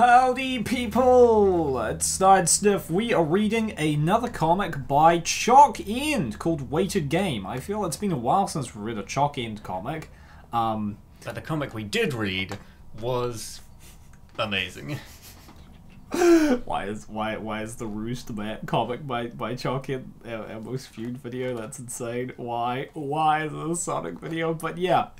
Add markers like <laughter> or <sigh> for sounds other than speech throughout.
Howdy, people! It's Snide Sniff. We are reading another comic by ChocEnd called Weighted Game. I feel it's been a while since we read a ChocEnd comic. Um, But the comic we did read was amazing. Why is why why is the the Bat comic by by ChocEnd our, our most viewed video? That's insane. Why why is it a Sonic video? But yeah,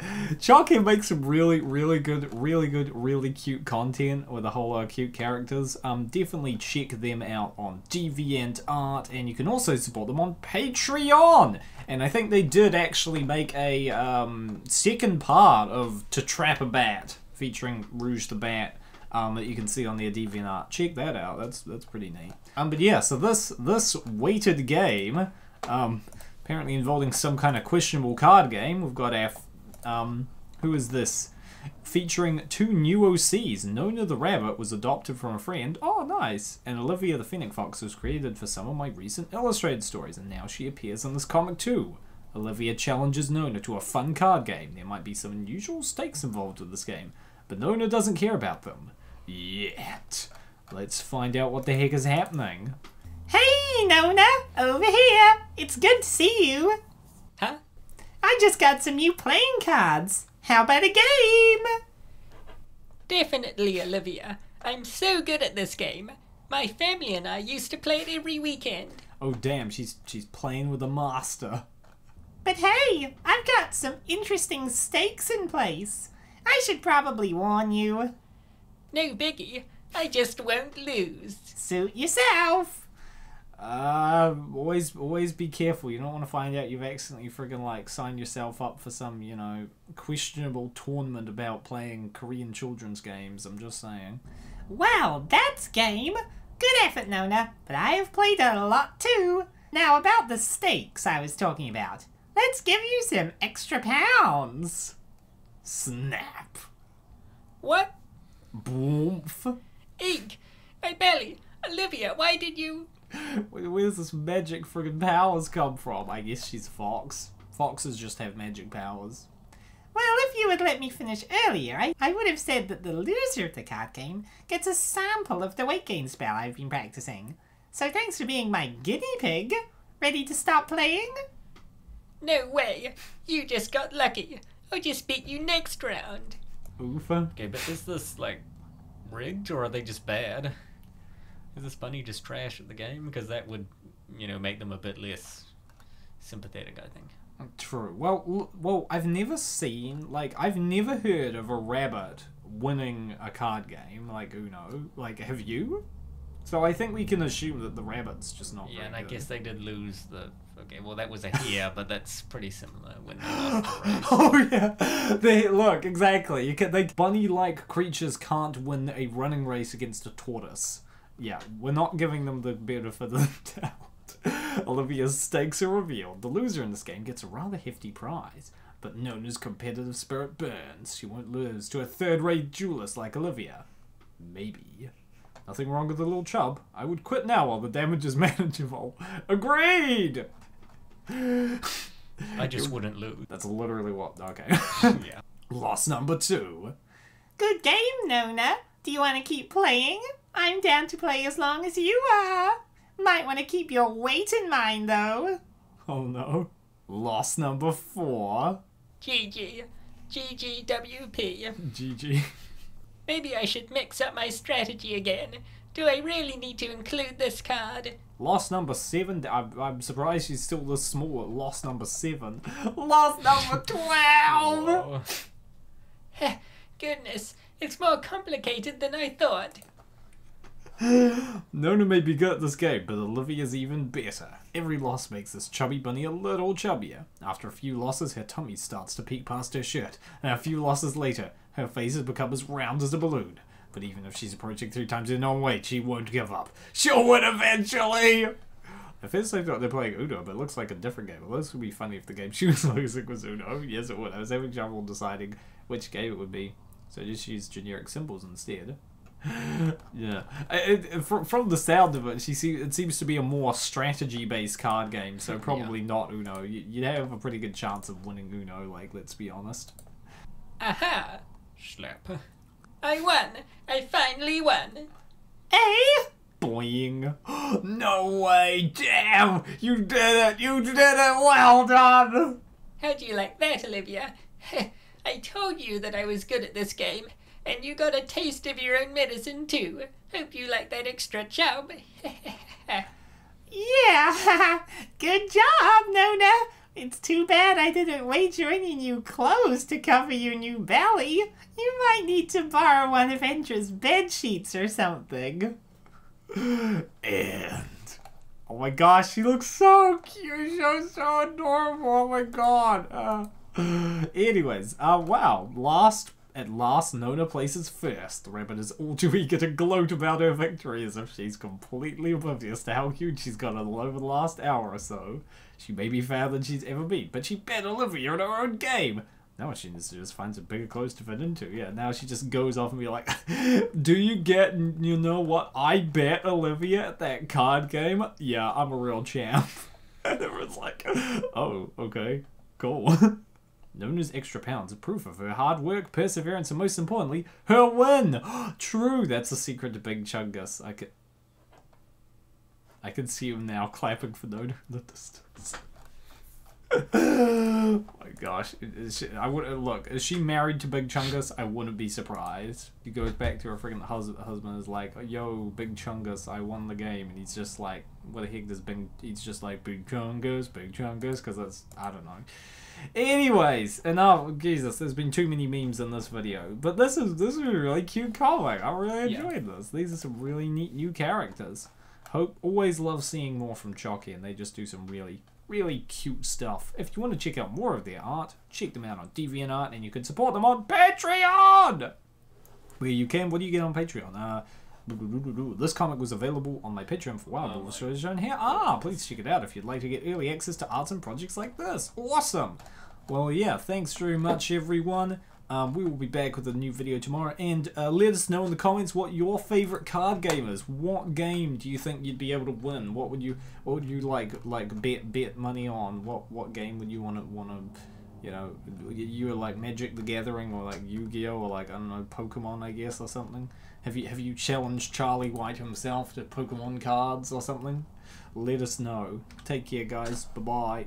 Chalk makes some really really good really good really cute content with a whole lot of cute characters. Um, definitely check them out on Deviant Art, and you can also support them on Patreon. And I think they did actually make a um, second part of To Trap a Bat featuring Rouge the Bat um, that you can see on their DeviantArt. Check that out. That's that's pretty neat. Um, but yeah, so this this weighted game, um, apparently involving some kind of questionable card game. We've got our, um, who is this? Featuring two new OCs. Nona the Rabbit was adopted from a friend. Oh, nice. And Olivia the Fennec Fox was created for some of my recent illustrated stories, and now she appears in this comic too. Olivia challenges Nona to a fun card game. There might be some unusual stakes involved with this game, but Nona doesn't care about them. Yet. Let's find out what the heck is happening. Hey, Nona! Over here! It's good to see you! Huh? I just got some new playing cards. How about a game? Definitely, Olivia. I'm so good at this game. My family and I used to play it every weekend. Oh damn, she's she's playing with a master. But hey, I've got some interesting stakes in place. I should probably warn you. No biggie. I just won't lose. Suit yourself. Uh, always always be careful. You don't want to find out you've accidentally friggin' like signed yourself up for some, you know, questionable tournament about playing Korean children's games. I'm just saying. Well, that's game. Good effort, Nona, but I have played it a lot too. Now, about the stakes I was talking about. Let's give you some extra pounds. Snap. What? Boomf. Eek! My belly! Olivia, why did you. Where, where's this magic friggin' powers come from? I guess she's a fox. Foxes just have magic powers. Well, if you had let me finish earlier, I, I would have said that the loser of the card game gets a sample of the weight gain spell I've been practicing. So thanks for being my guinea pig. Ready to stop playing? No way! You just got lucky. I'll just beat you next round. Oofa. Okay, but is this like rigged or are they just bad? Is this bunny just trash at the game? Because that would, you know, make them a bit less sympathetic, I think. True. Well, l- well, I've never seen like I've never heard of a rabbit winning a card game like Uno. Like, have you? So I think we can assume that the rabbit's just not. Yeah, very and I good. guess they did lose the. Okay, well, that was a hare, but that's pretty similar when they <gasps> lost the race. Oh yeah, they look exactly. You can, they bunny-like creatures can't win a running race against a tortoise. Yeah, we're not giving them the benefit of the <laughs> doubt. Olivia's stakes are revealed. The loser in this game gets a rather hefty prize, but Nona's competitive spirit burns. She won't lose to a third-rate duelist like Olivia. Maybe. Nothing wrong with the little chub. I would quit now while the damage is <laughs> manageable. Agreed. I just wouldn't lose. That's literally what. Okay. <laughs> Yeah. Loss number two. Good game, Nona. Do you want to keep playing? I'm down to play as long as you are. Might want to keep your weight in mind, though. Oh no. Loss number four. GG. GGWP. GG. Maybe I should mix up my strategy again. Do I really need to include this card? Loss number seven. I'm, I'm surprised she's still this small at loss number seven. <laughs> Loss number twelve. Goodness, it's more complicated than I thought. <gasps> Nona may be good at this game, but Olivia's even better. Every loss makes this chubby bunny a little chubbier. After a few losses, her tummy starts to peek past her shirt, and a few losses later, her face has become as round as a balloon. But even if she's approaching three times her oh, normal weight, she won't give up. She'll win eventually! At first I thought they're playing Uno, but it looks like a different game. Well, this would be funny if the game <laughs> she was losing was Uno. Yes, it would. I was having trouble deciding which game it would be. So I just use generic symbols instead. <laughs> yeah, it, it, from, from the sound of it, she se- it seems to be a more strategy-based card game, so probably not Uno. You, you'd have a pretty good chance of winning Uno. Like, let's be honest. Aha! Slap. I won! I finally won! Eh? Boing. <gasps> No way! Damn! You did it! You did it! Well done! How do you like that, Olivia? <laughs> I told you that I was good at this game, and you got a taste of your own medicine too. Hope you like that extra chub. <laughs> Yeah, <laughs> good job, Nona. It's too bad I didn't wager any new clothes to cover your new belly. You might need to borrow one of Endra's bed sheets or something. <gasps> And oh my gosh, she looks so cute. She looks so adorable. Oh my god. Uh, <sighs> anyways, uh, wow. Last at last, Nona places first. Rabbit is all too eager to gloat about her victory as if she's completely oblivious to how huge she's gotten over the last hour or so. She may be fatter than she's ever been, but she bet Olivia in her own game. Now what she needs to do is find some bigger clothes to fit into. Yeah, now she just goes off and be like, <laughs> Do you get, you know what? I bet Olivia at that card game. Yeah, I'm a real champ. <laughs> and everyone's like, Oh, okay, cool. <laughs> Nona's extra pounds are proof of her hard work, perseverance, and most importantly, her win. <gasps> True, that's a secret to Big Chungus. I could, I can see him now clapping for Nona <laughs> in the distance. <laughs> oh my gosh, is she, I would look. Is she married to Big Chungus? I wouldn't be surprised. He goes back to her freaking hus- husband. Is like, "Yo, Big Chungus, I won the game," and he's just like, "What the heck does Big?" He's just like, "Big Chungus, Big Chungus," because that's I don't know. Anyways, enough. Jesus, there's been too many memes in this video, but this is this is a really cute comic. I really Yeah. enjoyed this. These are some really neat new characters. Hope always love seeing more from Chalky, and they just do some really really cute stuff. If you want to check out more of their art, check them out on DeviantArt, and you can support them on Patreon. Where you can, what do you get on Patreon? Uh, this comic was available on my Patreon for a while, but will show shown here. Ah, please check it out if you'd like to get early access to arts and projects like this. Awesome. Well, yeah, thanks very much, everyone. Um, we will be back with a new video tomorrow, and uh, let us know in the comments what your favorite card game is. What game do you think you'd be able to win? What would you, what would you like, like bet bet money on? What what game would you want to want to, you know, you were like Magic the Gathering or like Yu-Gi-Oh or like I don't know Pokemon I guess or something. Have you have you challenged Charlie White himself to Pokemon cards or something? Let us know. Take care, guys. Bye bye.